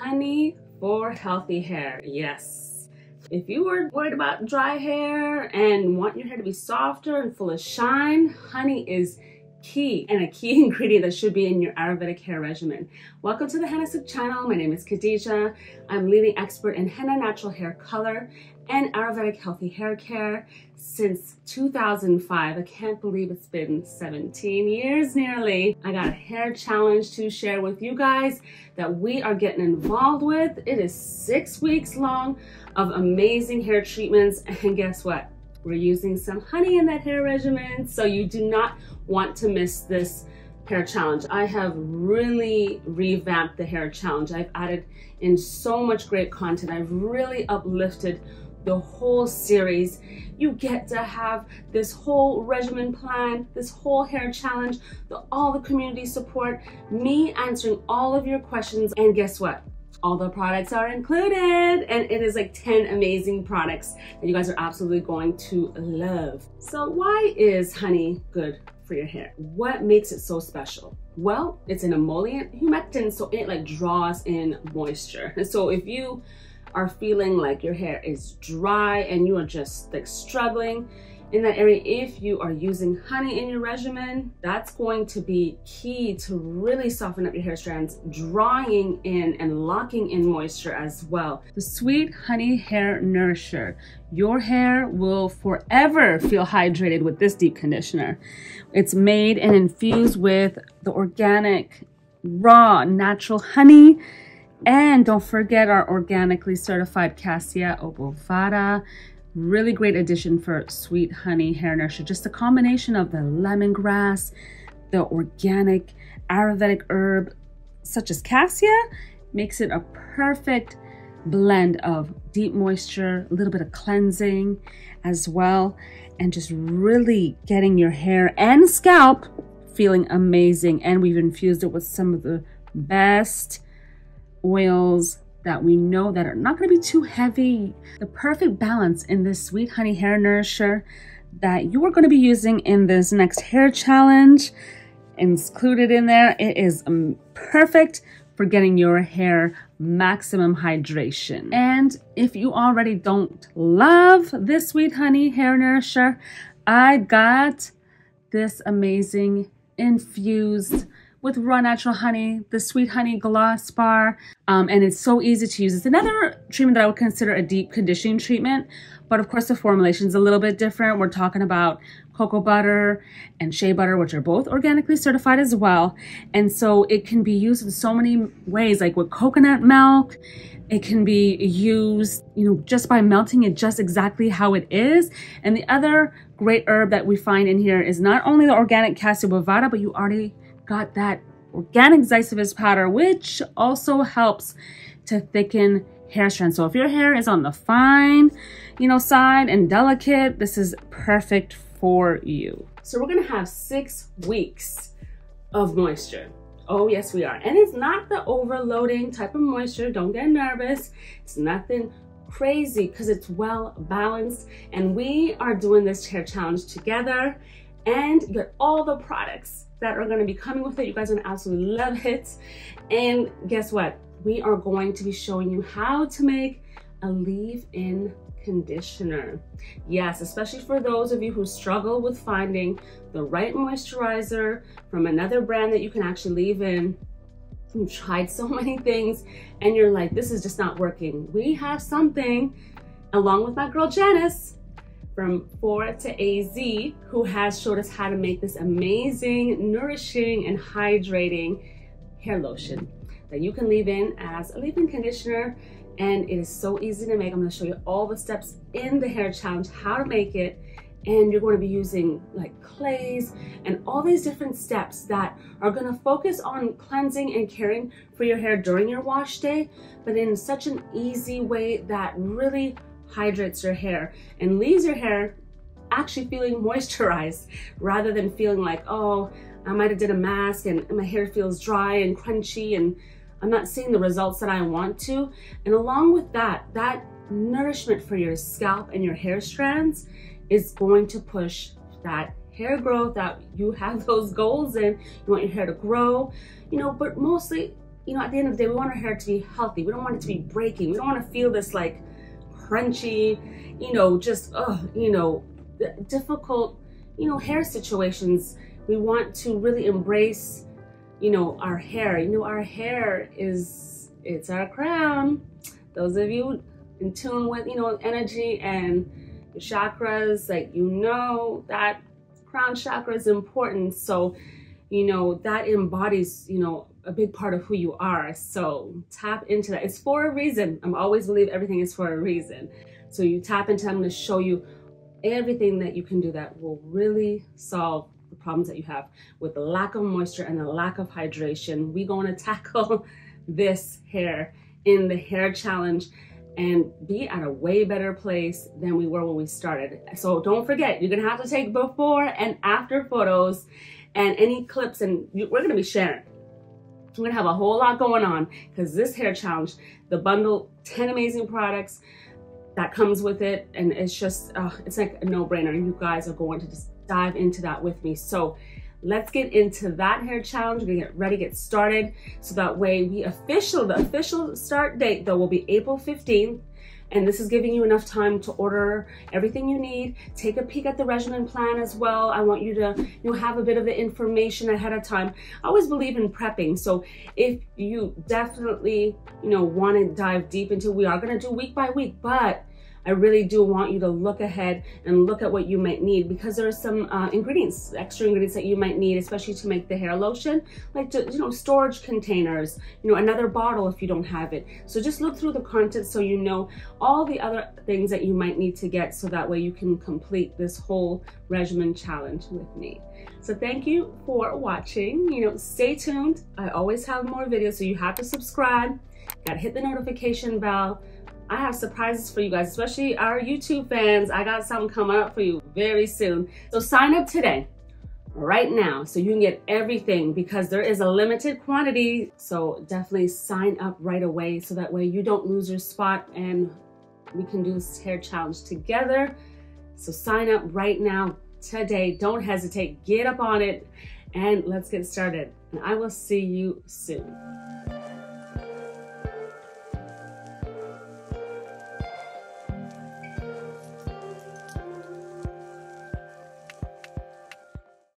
Honey for healthy hair. Yes. If you are worried about dry hair and want your hair to be softer and full of shine, honey is key and a key ingredient that should be in your Ayurvedic hair regimen. Welcome to the Henna Sooq channel. My name is Khadija. I'm leading expert in henna natural hair color and Ayurvedic healthy hair care since 2005. I can't believe it's been 17 years nearly. I got a hair challenge to share with you guys that we are getting involved with. It is six weeks long of amazing hair treatments. And guess what? We're using some honey in that hair regimen. So you do not want to miss this hair challenge. I have really revamped the hair challenge. I've added in so much great content. I've really uplifted the whole series. You get to have this whole regimen plan, this whole hair challenge, the, all the community support, me answering all of your questions, and guess what? All the products are included and it is like 10 amazing products that you guys are absolutely going to love. So why is honey good for your hair? What makes it so special? Well, it's an emollient humectant, so it like draws in moisture. And so if you are feeling like your hair is dry and you are just like struggling in that area, if you are using honey in your regimen, that's going to be key to really soften up your hair strands, drawing in and locking in moisture as well. The Sweet Honey Hair Nourisher. Your hair will forever feel hydrated with this deep conditioner. It's made and infused with the organic, raw, natural honey and don't forget our organically certified Cassia obovata. Really great addition for sweet honey hair nourisher. Just a combination of the lemongrass, the organic Ayurvedic herb such as Cassia makes it a perfect blend of deep moisture, a little bit of cleansing as well, and just really getting your hair and scalp feeling amazing. And we've infused it with some of the best oils that we know that are not going to be too heavy. The perfect balance in this sweet honey hair nourisher that you are going to be using in this next hair challenge included in there. It is um, perfect for getting your hair maximum hydration. And if you already don't love this sweet honey hair nourisher, I got this amazing infused with raw natural honey, the sweet honey gloss bar, um, and it's so easy to use. It's another treatment that I would consider a deep conditioning treatment, but of course the formulation is a little bit different. We're talking about cocoa butter and shea butter, which are both organically certified as well. And so it can be used in so many ways, like with coconut milk, it can be used, you know, just by melting it just exactly how it is. And the other great herb that we find in here is not only the organic Cassia obovata, but you already got that organic Ziziphus powder, which also helps to thicken hair strands. So if your hair is on the fine, you know, side and delicate, this is perfect for you. So we're gonna have six weeks of moisture. Oh yes, we are. And it's not the overloading type of moisture. Don't get nervous. It's nothing crazy because it's well balanced. And we are doing this hair challenge together and get all the products that are gonna be coming with it. You guys are gonna absolutely love it. And guess what? We are going to be showing you how to make a leave-in conditioner. Yes, especially for those of you who struggle with finding the right moisturizer from another brand that you can actually leave in. You've tried so many things and you're like, this is just not working. We have something along with my girl Janice from 4 to AZ who has showed us how to make this amazing, nourishing, and hydrating hair lotion that you can leave in as a leave-in conditioner and it is so easy to make. I'm gonna show you all the steps in the hair challenge, how to make it, and you're going to be using like clays and all these different steps that are going to focus on cleansing and caring for your hair during your wash day, but in such an easy way that really hydrates your hair and leaves your hair actually feeling moisturized rather than feeling like, oh, I might have did a mask and my hair feels dry and crunchy and I'm not seeing the results that I want to. And along with that, that nourishment for your scalp and your hair strands is going to push that hair growth that you have those goals in. You want your hair to grow, you know, but mostly you know, at the end of the day, we want our hair to be healthy. We don't want it to be breaking. We don't want to feel this like crunchy, you know, just, oh, you know, difficult, you know, hair situations. We want to really embrace, you know, our hair. You know, our hair is, it's our crown. Those of you in tune with, you know, energy and chakras, like, you know, that crown chakra is important. So, you know, that embodies, you know, a big part of who you are. So tap into that. It's for a reason. I'm always believe everything is for a reason. So you tap into, I'm going to show you everything that you can do that will really solve the problems that you have with the lack of moisture and the lack of hydration. We're going to tackle this hair in the hair challenge and be at a way better place than we were when we started. So don't forget, you're gonna have to take before and after photos and any clips and we're gonna be sharing. We're gonna have a whole lot going on because this hair challenge, the bundle, 10 amazing products that comes with it. And it's just, uh, it's like a no brainer. You guys are going to just dive into that with me. So let's get into that hair challenge. We're gonna get ready, get started. So that way we official, the official start date though will be April 15th. And this is giving you enough time to order everything you need. Take a peek at the regimen plan as well. I want you to you know, have a bit of the information ahead of time. I always believe in prepping. So if you definitely, you know, want to dive deep into, we are going to do week by week, but I really do want you to look ahead and look at what you might need because there are some uh, ingredients, extra ingredients that you might need, especially to make the hair lotion, like to, you know, storage containers, you know, another bottle if you don't have it. So just look through the content so you know all the other things that you might need to get so that way you can complete this whole regimen challenge with me. So thank you for watching. You know, stay tuned. I always have more videos, so you have to subscribe. Gotta hit the notification bell I have surprises for you guys, especially our YouTube fans. I got something coming up for you very soon. So sign up today, right now, so you can get everything because there is a limited quantity. So definitely sign up right away so that way you don't lose your spot and we can do this hair challenge together. So sign up right now today. Don't hesitate. Get up on it and let's get started. And I will see you soon.